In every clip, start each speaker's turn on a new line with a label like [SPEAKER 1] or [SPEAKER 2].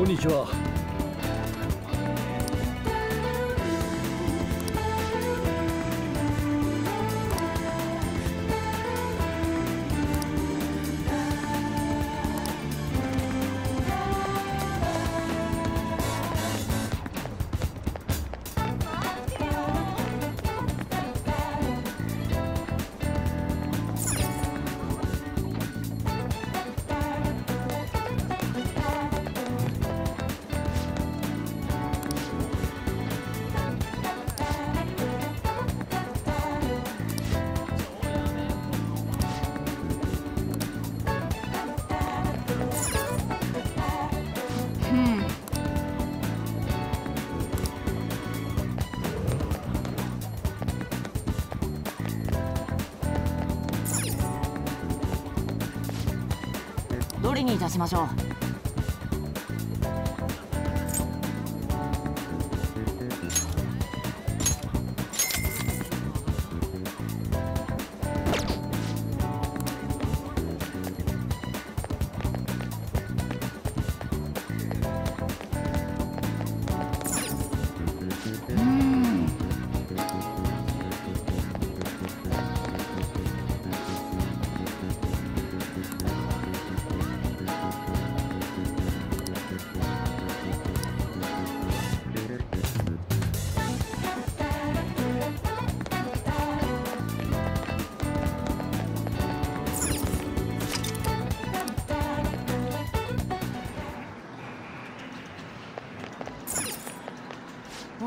[SPEAKER 1] こんにちは。
[SPEAKER 2] しましょう。お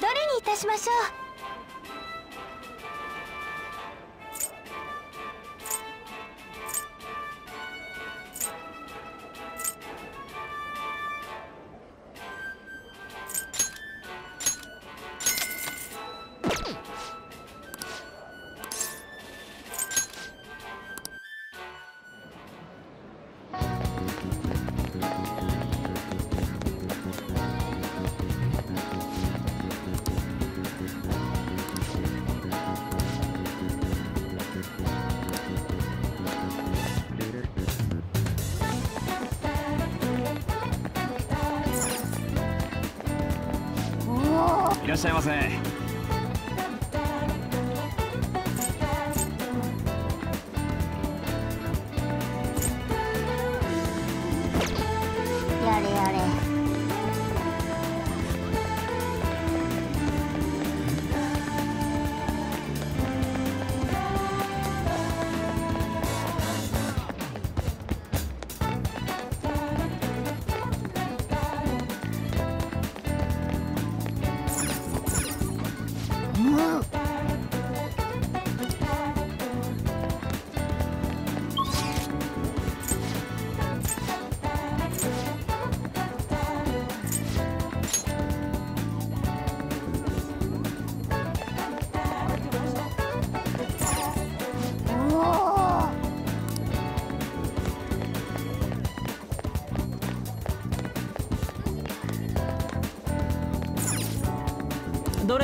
[SPEAKER 3] どれにいたしましょう？
[SPEAKER 4] らっしゃいませ。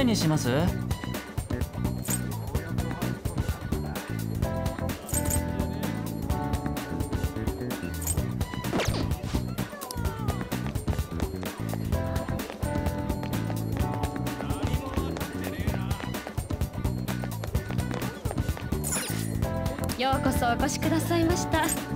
[SPEAKER 2] にします？
[SPEAKER 5] ようこそお越しくださいました。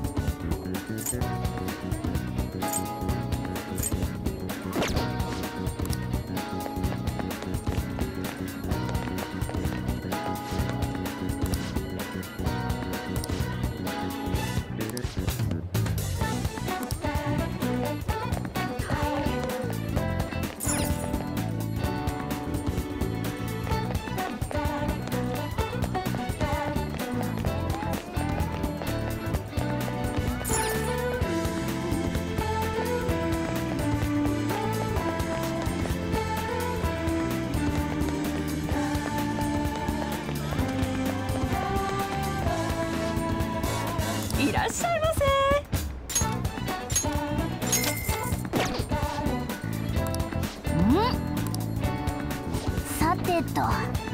[SPEAKER 3] ット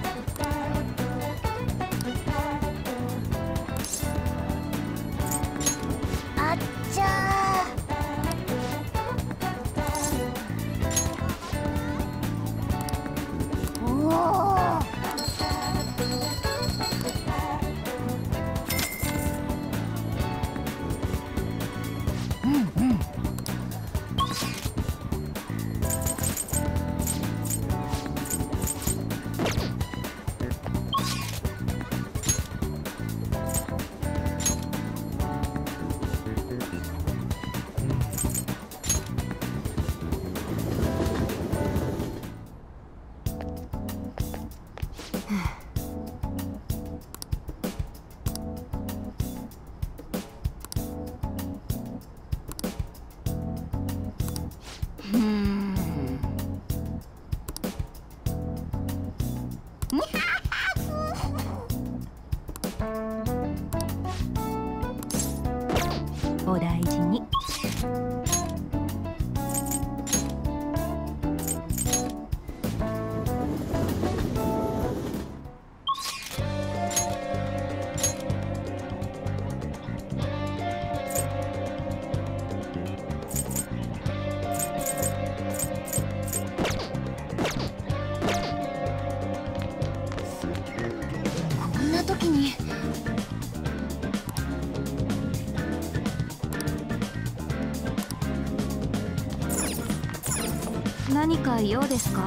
[SPEAKER 3] 何か用ですか？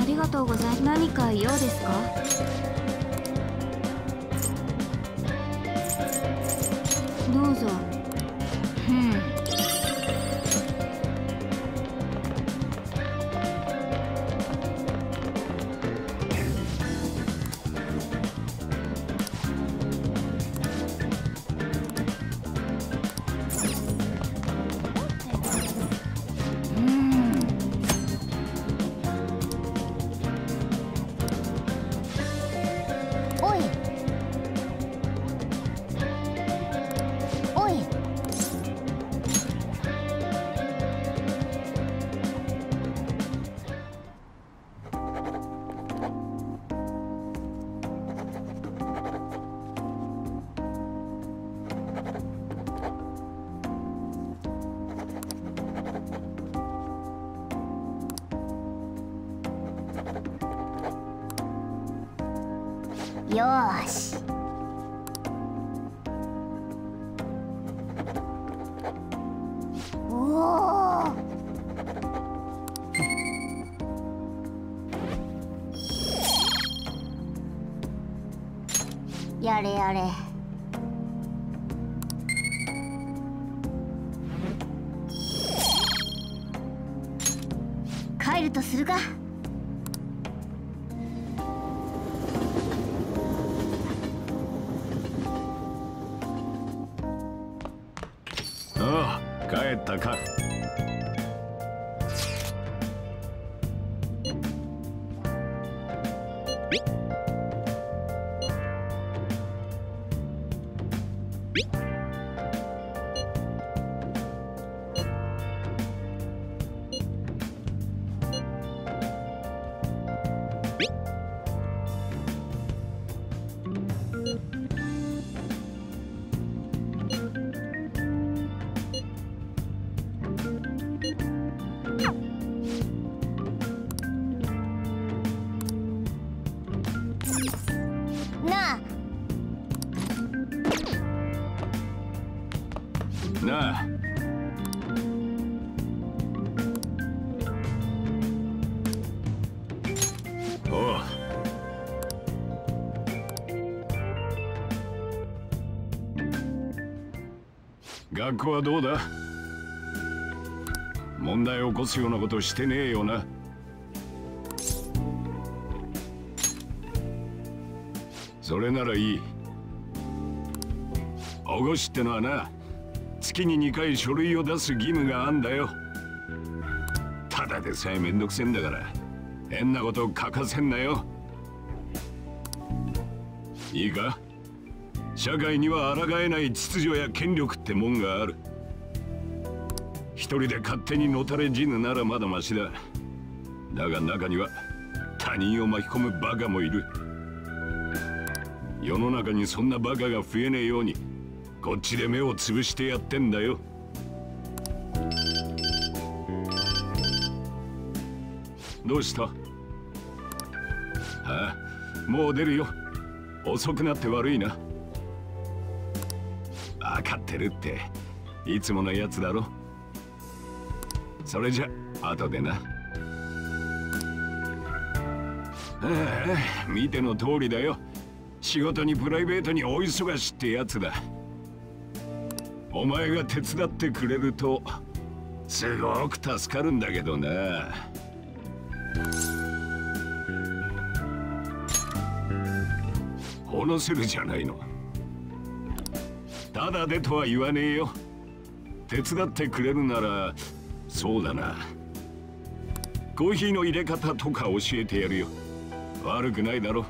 [SPEAKER 3] ありがとうございます。何か用ですか？どうぞ。よーし。おおやれやれ。帰るとするか。
[SPEAKER 1] 帰ったか。
[SPEAKER 3] なあ。
[SPEAKER 1] なあ。おう。学校はどうだ？問題を起こすようなことしてねえよな。それならいい。保護士ってのはな月に2回書類を出す義務があんだよ。ただでさえめんどくせんだから変なことを書かせんなよ。いいか？社会には抗えない秩序や権力ってもんがある。一人で勝手にのたれ死ぬならまだマシだ。だが中には他人を巻き込むバカもいる。世の中にそんなバカが増えねえようにこっちで目をつぶしてやってんだよ。どうした？ああもう出るよ。遅くなって悪いな。分かってるって。いつものやつだろ。それじゃ後でな。ああ見ての通りだよ。仕事にプライベートに大忙しってやつだ。お前が手伝ってくれるとすごく助かるんだけどな。話せるじゃないの。ただでとは言わねえよ。手伝ってくれるならそうだな。コーヒーの入れ方とか教えてやるよ。悪くないだろ。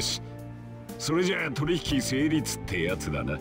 [SPEAKER 1] し。それじゃあ取引成立ってやつだな。